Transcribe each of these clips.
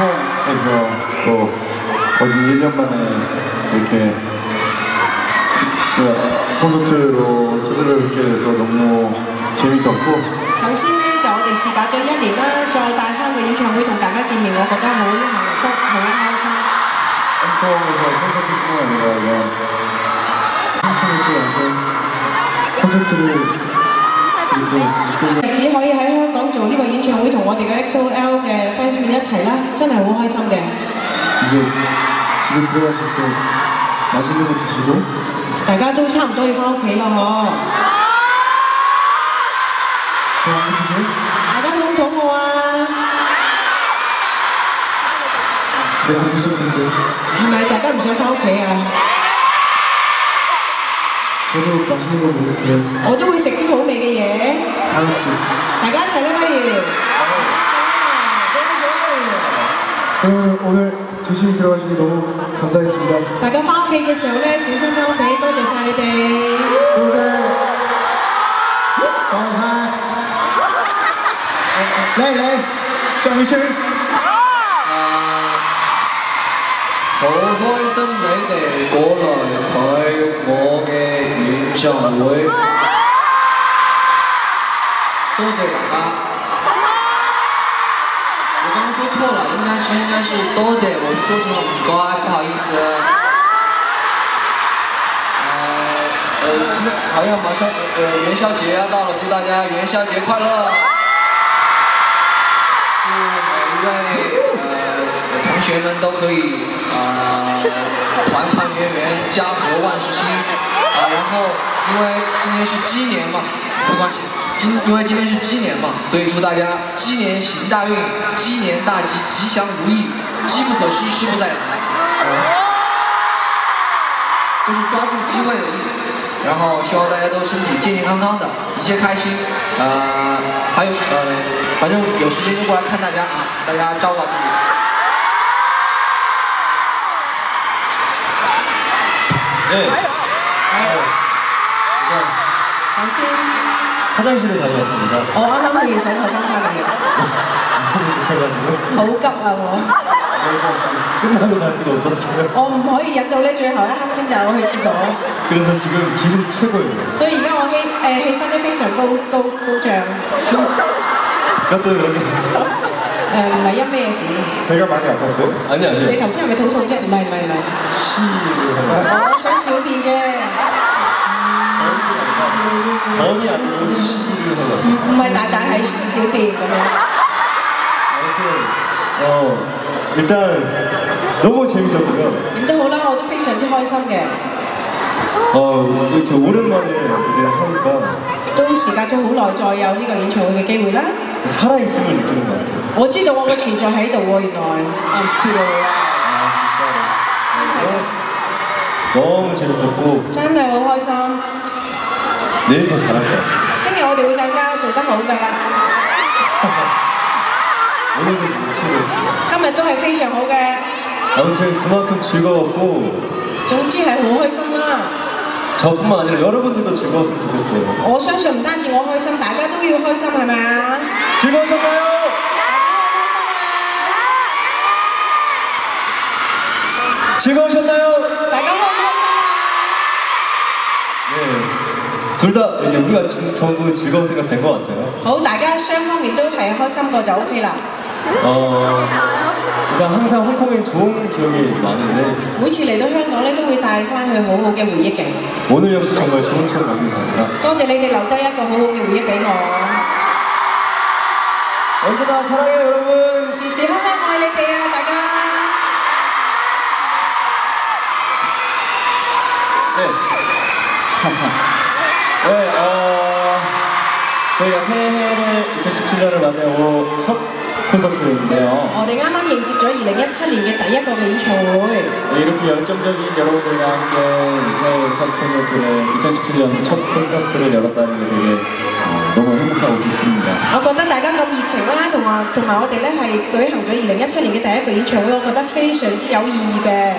홍콩에서 또 거진 1년 만에 이렇게 그 콘서트로 찾아뵙게 돼서 너무 재밌었고 首先咧就我哋事隔咗一年啦，再帶翻個演唱會同大家見面，我覺得好幸福，好開心。 홍콩에서 콘서트뿐만 아니라 이런 홍콩에 또 와서 콘서트를 이렇게 목소리가 只可以喺香港做呢個演唱會同我哋嘅 X O L 嘅 fans 見一齊啦，真係好開心嘅。大家都差唔多要返屋企啦，嗬。大家都好肚餓啊。唔係，大家唔想返屋企啊。 저도 맛있는 거 먹을게요 我都會食啲好味嘅嘢， 다 같이 大家一齊啦，不如。 그러면 오늘 조심히 들어가시고 너무 감사했습니다 大家翻屋企嘅時候咧，小心翻屋企，多謝晒你哋。 동생 동생 레이레이 정신 好開心你哋過來睇我嘅 演唱會，多謝大家。我刚刚说错了，应该是应该是多嘴，我说成了唔該，不好意思。呃呃，今好像马上呃元宵节要到了，祝大家元宵节快乐！祝每一位呃同学们都可以啊、团团圆圆，家和万事兴啊。然后因为今天是鸡年嘛，没关系，今因为今天是鸡年嘛，所以祝大家鸡年行大运，鸡年大吉，吉祥如意，机不可失，失不再來。就是抓住机会的意思。然后希望大家都身体健健康康的，一切开心。呃，还有呃，反正有时间就过来看大家啊，大家照顾好自己。 네 일단 首先， 화장실에 다녀왔습니다 我啱啱去完洗手間翻嚟嘅， 너무 못해가지고 好急啊我！ 끝나고 갈 수가 없었어요 我唔可以忍到咧最後一刻先就我去廁所， 그래서 지금 기분이 최고예요 所以而家我氣誒氣氛咧非常高高高漲。 그것도 여기 誒唔係因咩事？ 배가 많이 아팠어요? 아니 你 아니요 頭先係咪肚痛啫？唔係唔係唔係， 시를 하면서 다음이 아니고 시를 하면서 唔係大大係小便咁樣。 아무튼 어 일단 너무 재밌었고요 點都好啦，我都非常之開心嘅。 어 이렇게 오랜만에 무대를 하니까 都時隔咗好耐，再有呢個演唱會嘅機會啦。 살아있음을 느끼는 것 같아요 我知道我嘅存在喺度喎，原來 아 진짜로 너무 재밌었고 真係好開心。 내일 더 잘할 것 같아요 聽日我哋會更加做得好㗎。 오늘도 너무 최고였어요 今日都係非常好嘅， 아무튼 그만큼 즐거웠고 總之係好開心啦。 저뿐만 아니라 여러분들도 즐거웠으면 좋겠어요 我相信唔單止我開心，大家都要開心係咪啊？ 즐거우셨나요? 大 즐거우셨나요? 家開唔開心啊？大家開 둘 다 이제 우리가 지금 전부 즐거운 생각 된 것 같아요. 好，大家雙方面都係開心過就 OK 啦。 어, 일단 항상 홍콩에 좋은 기억이 많은데 每次嚟到香港咧，都會帶翻去好好嘅回憶嘅。 오늘 역시 정말 좋은 추억 남깁니다. 多謝你哋留低一個好好嘅回憶俾我， 언제나 사랑해요 여러분. 時時刻刻愛你哋啊， 저희가 새해를 2017년을 맞이하고 첫 콘서트인데요. 我哋啱啱迎接咗二零一七年嘅第一個嘅演唱會， 네, 이렇게 열정적인 여러분들과 함께 새해 첫 콘서트를 2017년 첫 콘서트를 열었다는 게 되게 어, 너무 행복하고 기쁩니다. 我覺得大家咁熱情啦，同埋同埋我哋咧係舉行咗二零一七年嘅第一個演唱會，我覺得非常之有意義嘅。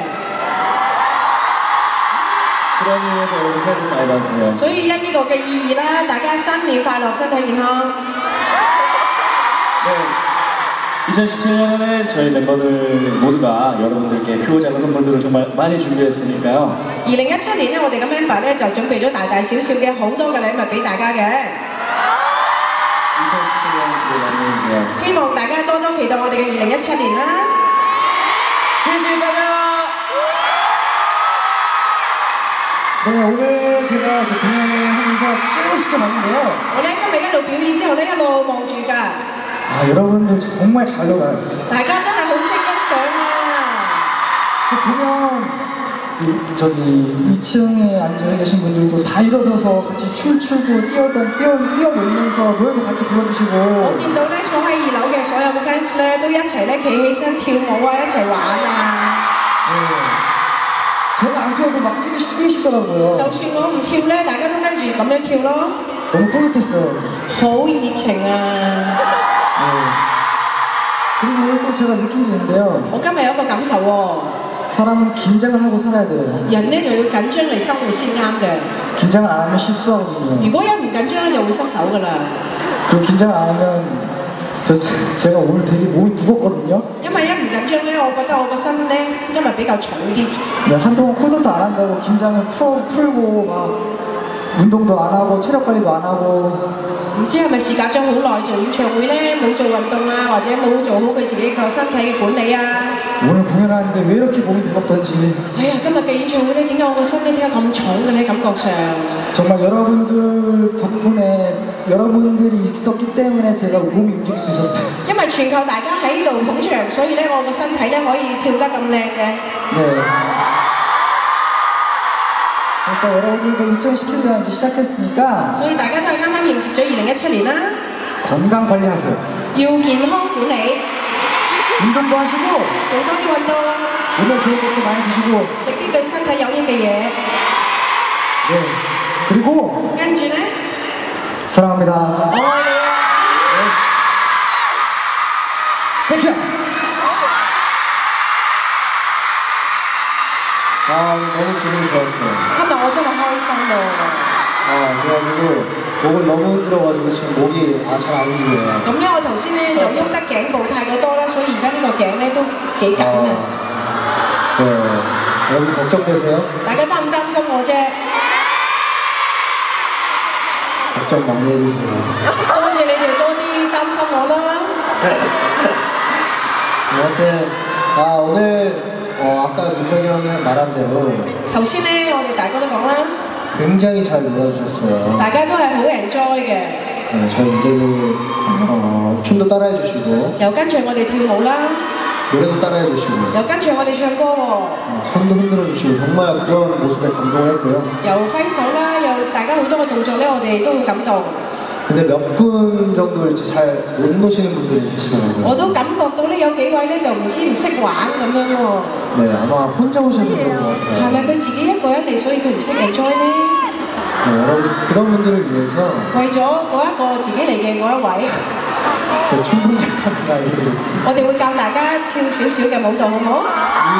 그런 의미에서 여러분 새해 복 많이 받으세요. 所以因呢個嘅意義啦， 네. 大家新年快樂，身體健康。 네. 啊 어, 2017년에는 저희 멤버들 모두가 여러분들께 크고 작은 선물들을 정말 많이 준비했으니까요. 二零一七年咧，我哋嘅 member 咧就準備咗大大小小嘅好多嘅禮物俾大家嘅， 2017년 기대 많이 해주세요. 希望大家多多期待我哋嘅二零一七年啦。 네, 오늘 제가 그 공연을 하면서 쭉 지켜봤는데요. 我咧今日一路表演之後咧，一路望住㗎， 아, 여러분들 정말 잘 놀아요. 大家真係好識欣賞啊！ 그 보면 그 저기 2층에 앉아 계신 분들도 다 일어서서 같이 춤추고 뛰어던 뛰어 뛰어놀면서 노래도 같이 我 불러주시고 見到咧坐喺二樓嘅所有嘅 fans 咧，都一齊咧企起身跳舞啊，一齊玩啊！ 네. 제가 안 뛰어도 막 뛰시, 뛰시더라고요. 就算我唔跳咧，大家都跟住咁樣跳咯， 너무 뿌듯했어요. 好熱情啊！ 네. 그리고 오늘 또 제가 느낀 게 있는데요. 我今日有一個感受喎、 사람은 긴장을 하고 살아야 돼요. 人咧就要緊張嚟生活先啱嘅。 긴장을 안 하면 실수하거든요. 如果一唔緊張咧，就會失手噶啦。 그리고 긴장을 안 하면 저 제가 오늘 되게 몸이 무겁거든요. 因為一唔 긴장되요 어거다 어거 쌌는데 그러면 비가 좋디 네, 한동안 콘서트 안 한다고 긴장을 풀, 풀고 막 운동도 안 하고 체력 관리도 안 하고 唔知係咪事隔咗好耐做演唱會咧，冇做運動啊，或者冇做好佢自己個身體嘅管理啊？ 오늘 공연하는데 왜 이렇게 몸이 무겁던지 哎呀，今日嘅演唱會咧，點解我個身咧點解咁重嘅咧？感覺上， 정말 여러분들 덕분에 여러분들이 있었기 때문에 제가 몸이 움직일 수 있었어요. 因為全靠大家喺度捧場，所以咧我個身體咧可以跳得咁靚嘅。 네. 그러니까 여러분들도 2017년 이제 시작했으니까 所以大家都係啱啱迎接咗二零一七年啦， 건강 관리하세요. 要健康管理， 운동도 하시고 做多啲運動， 몸에 좋은 것도 많이 드시고 食啲對身體有益嘅嘢， 네. 그리고 跟住咧， 사랑합니다. 我愛你啊！ 아, 그래가지고 목을 너무 흔들어가지고 지금 목이 아, 잘 안 움직여요. 咁咧，我頭先咧就喐得頸部太過多啦，所以而家呢個頸咧都幾緊啊！ 네. 여러분 걱정되세요? 大家擔唔擔心我啫？ 걱정 많이 해주세요. 多謝你哋多啲擔心我啦。 여하튼 아 오늘 어, 아까 민석이 형이 말한 대로 頭先咧，我哋大家都講啦， 굉장히 잘 놀아주셨어요. 大家都係好 enjoy 嘅， 네, 저희 무대도 어, 춤도 따라해주시고 又跟隨我哋跳舞啦， 노래도 따라해주시고 又跟隨我哋唱歌喎， 어, 손도 흔들어주시고 정말 그런 모습에 감동을 했고요. 又揮手啦，又大家好多嘅動作咧，我哋都好感動。 근데 몇 분 정도 이제 잘 못 노시는 분들이 我 계시더라고요. 都感覺到咧，有幾位咧就唔知唔識玩咁樣喎。 네, 아마 혼자 오셔서 그런 것 係咪 같아요. 佢自己一個人嚟，所以佢唔識 enjoy 呢？ 네, 여러분 그런 분들을 위해서 為咗嗰一個自己嚟嘅嗰一位， 제 춤 동작 하나 알려드릴게요. 我哋會教大家跳少少嘅舞蹈，好唔好？ 이,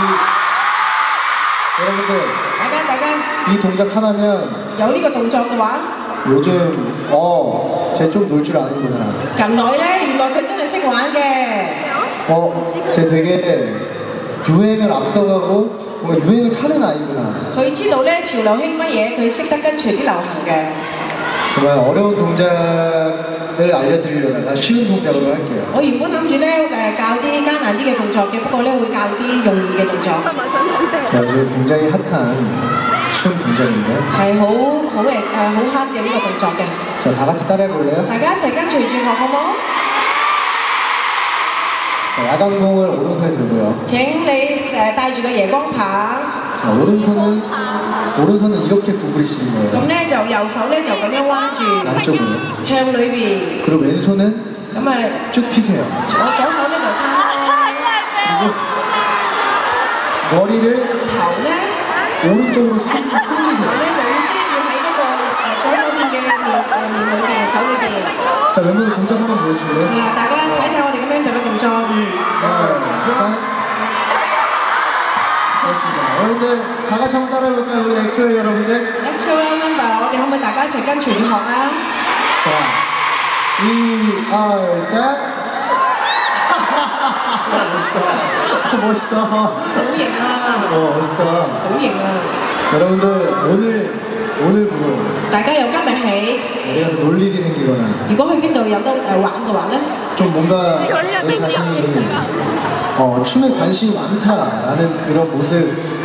여러분들 大家大家 이 동작 하나면 有呢個動作嘅話， 요즘 어, 쟤 좀 놀 줄 아는구나. 近來咧原來佢真係識玩嘅， 어, 쟤 되게 유행을 앞서가고 뭔가 유행을 타는 아이구나. 佢知道咧潮流興乜嘢，佢識得跟隨啲流行嘅。 정말 어려운 동작을 알려드리려다가 쉬운 동작으로 할게요. 我原本諗住咧誒教啲艱難啲嘅動作嘅，不過咧會教啲容易嘅動作， 자, 요즘 굉장히 핫한 춤 동작인데. 係好好誒誒好 hard 嘅呢個動作嘅。 자, 다 같이 따라해볼래요? 大家一齊跟隨住學好唔好？ 자, 야광봉을 오른손에 들고요. 請你誒帶住個夜光棒， 자, 오른손은 오른손은 이렇게 구부리시는 咁 거예요. 咧就右手咧就咁樣彎住 양쪽으로. 向裏邊， 그리고 왼손은 咁啊 쭉 피세요. 左左手咧就攤開， 그리고 머리를 頭咧。 오른쪽으로 숙, 咁 숙이세요. 咧就要遮住喺嗰個誒左手邊嘅面誒面裏邊手裏邊。 자, 멤버들 동작 한번 보여주실래요? 嗱，大家睇睇我哋嘅 member 嘅動作。嗯， 하나, 셋. 그렇습니다. 여러분들 다 같이 한번 따라해볼까요? 우리 엑소의 여러분들. EXO member，我哋可唔可以大家一齊跟隨住學啊？ 자, 2, 2, 셋. 멋있다. 好型啊， 어, 멋있다. 好型啊！ 여러분들 오늘 오늘부로 大家由今日起， 어디 가서 놀 일이 생기거나 如果去邊度有得誒玩嘅話咧， 좀 뭔가 내 자신이 어, 춤에 관심이 많다라는 그런 모습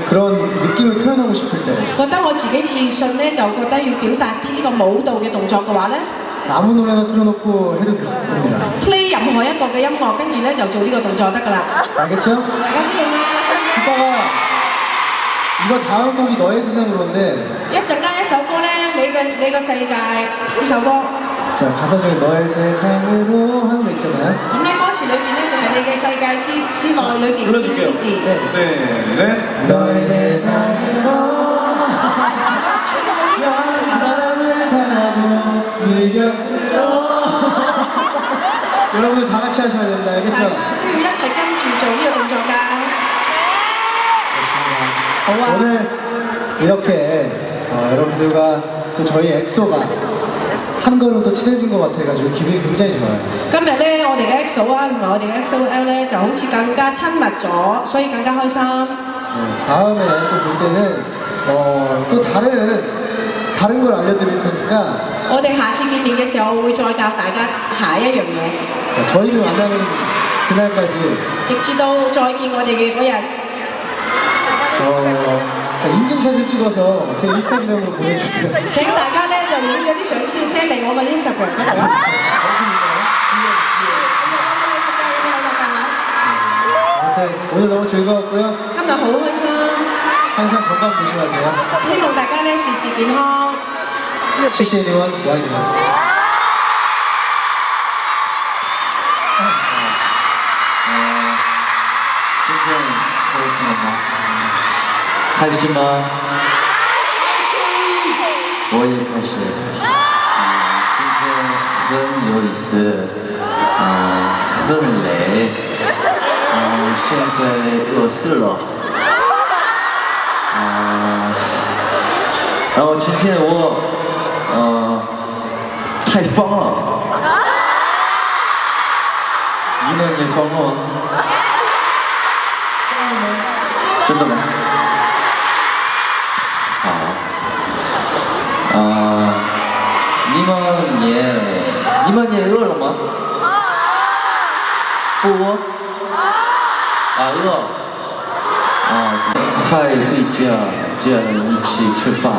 그런 느낌을 표현하고 싶을 때 覺得我自己自信咧，就覺得要表達啲呢個舞蹈嘅動作嘅話咧 아무 노래나 틀어놓고 해도 됐습니다. ，play 任何一個嘅音樂，跟住咧就做呢個動作得㗎啦。 알겠죠? 大家知道啦。 이따가 이거 다음 곡이 너의 세상으로인데 一陣間一首歌咧，你嘅你個世界呢首歌， 자 가사 중에 너의 세상으로 하는 거 있잖아요. 咁咧歌詞裏邊咧就係、你嘅世界之之內裏邊嘅 불러줄게요. 字。 셋, 너의 세상으로 여러분들 다 같이 하셔야 됩니다. 大家 알겠죠? 都要一齊跟住做呢個動作㗎。 좋습니다. 好啊， 오늘 이렇게 어, 여러분들과 또 저희 엑소가 한 걸음 더 친해진 것 같아가지고 기분이 굉장히 좋아요. 今日咧我哋嘅 XO 啊同埋我哋嘅 XOL 咧就好似更加親密咗，所以更加開心。 네, 다음에 또 볼 때는 어, 또 다른 다른 걸 알려드릴 테니까 我哋下次見面嘅時候會再教大家下一樣嘢， 자, 저희를 만나는 그날까지 直至到再見我哋嘅嗰日。 어, 자, 인증샷을 찍어서 제 인스타그램으로 보내주세요. 請大家咧就影咗啲相先 send 嚟我個 Instagram 嗰度啊。 아무튼 오늘 너무 즐거웠고요. 今日好開心， 항상 건강 조심하세요. 希望大家咧事事健康。 CC 리원 와이드만. 开心吗？我也开心。啊，今天很有意思，嗯，很累，啊，现在饿死了，嗯，然后今天我，嗯，太疯了。你们也疯了吗？你们，你们也饿了吗？不饿。啊饿。啊，快睡觉，叫样一起吃饭。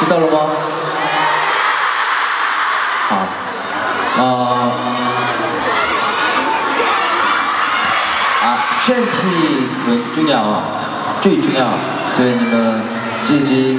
知道了吗？好。啊。啊，身体很重要，最重要。所以你们自己。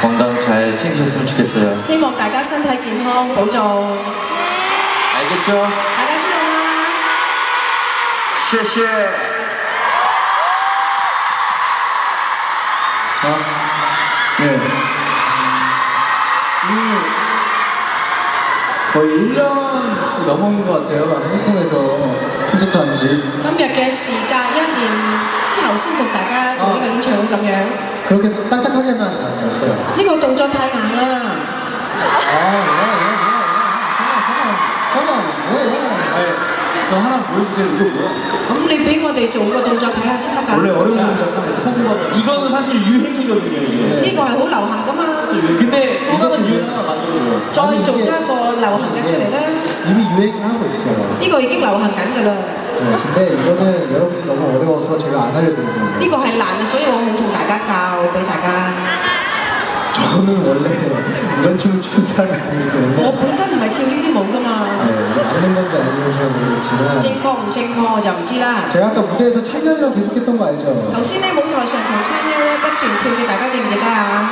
건강 잘 챙기셨으면 좋겠어요. 希望大家身體健康，保重。 알겠죠? 大家知道啦。谢谢. 아, 네. 음, 거의 1년 넘은 것 같아요. 홍콩에서 今日嘅時隔一年之後，先同大家做呢個演唱會。咁樣，佢嘅得得得得得，呢個動作太硬啦。哦，可能可能可能。 저 하나 보여주세요. 이거 뭐야? 咁你俾我哋做個動作睇下先得㗎。 원래 어려운 동작 하나 있어. 손잡아. 이거는 사실 유행이거든요 이게 呢個係好流行㗎嘛。 근데 또 다른 유행 하나 만들어줘요 再做一個流行嘅出嚟咧， 이미 유행을 하고 있어요. 呢、個已經流行緊㗎啦。 네, 근데 이거는 여러분이 너무 어려워서 제가 안 알려드린 呢 거예요. 個係難嘅，所以我冇同大家教俾大家。 저는 원래 이런 춤을 추는 사람이 아닌데. 어, 본사는 말춤이 뭔가만. 네, 맞는 건지 아니면 잘 모르겠지만. 쨍콩, 쨍콩, 장치라. 제가 아까 무대에서 찬열이랑 계속했던 거 알죠? 당신의 목도 아시는 찬열의 밥좀 채우게 나가게입니다.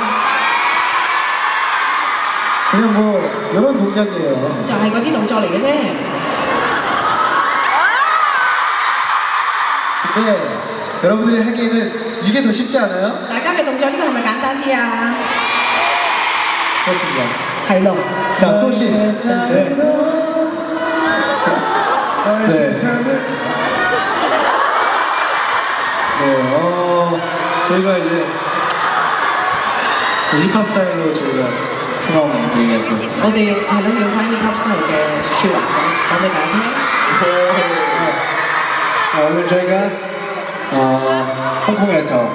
그냥 뭐 이런 동작이에요. 자, 이거 네 동작이네. 근데 여러분들이 하기에는 이게 더 쉽지 않아요? 나가게 동작이고 하면 간단이야. 그렇습니다. 係咯。 자, 소신. 네. 네, 어, 저희가 이제 그 힙합 스타일로 저희가 소감 얘기할게요. 我哋係諗用翻 hip hop style 嘅説話講講俾大家聽。 어, 오늘 저희가 어, 홍콩에서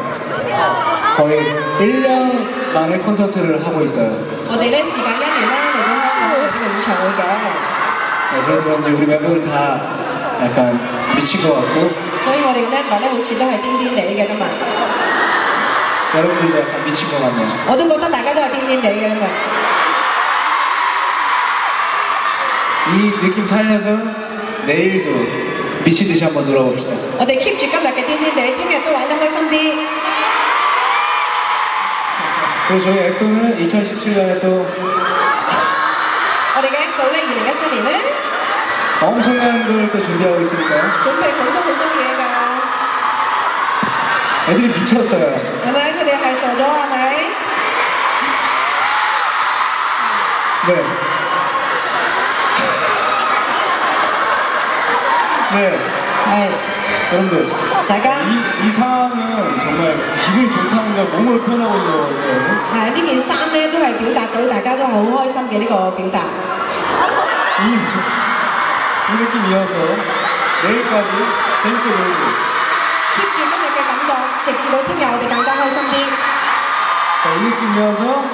거의 1년 만에 콘서트를 하고 있어요. 我哋咧時間一年啦嚟到香港做呢個演唱會嘅， 네, 그래서 그런지 우리 멤버들 다 약간 미친 것 같고 所以我哋嘅 member 咧好似都係癲癲地嘅今日， 여러분들도 약간 미친 것 같네요. 我都覺得大家都係癲癲地嘅今日。 이 느낌 살려서 내일도 미친 듯이 한번 놀아봅시다. 我哋 keep 住今日嘅癲癲地，聽日都玩得開心啲。 그리고 저희 엑소는 2017년에 또 我哋嘅 EXO 咧，二零一七年咧 엄청난 걸 또 준비하고 있으니까요. 準備好多好多嘢㗎， 애들이 미쳤어요. 係咪？佢哋係傻咗係咪？ 네. 네, 係， 여러분들 大家 이, 이 상황은 정말 기분이 좋다는 걸 몸으로 표현하고 있는 거거든요. 係呢件衫咧都係表達到大家都係好開心嘅呢個表達。 이, 이 느낌 이어서 내일까지 재밌게 놀고 keep 住今日嘅感覺，直至到聽日我哋更加開心啲。 자, 이 느낌 이어서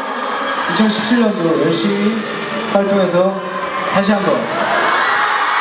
2017년도 열심히 활동해서 다시 한번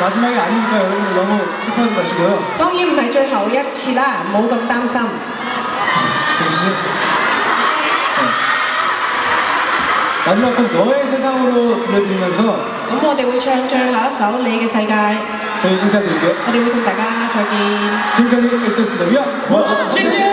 마지막이 아니니까 여러분 너무 슬퍼하지 마시고요. 當然唔係最後一次啦，唔好咁擔心。 혹시 네. 마지막 곡 너의 세상으로 들려드리면서 咁我哋會唱最後一首《你嘅世界》， 저희 인사드릴게요. 我哋會同大家再見。 지금까지 엑소스입니다. 위아! 謝謝。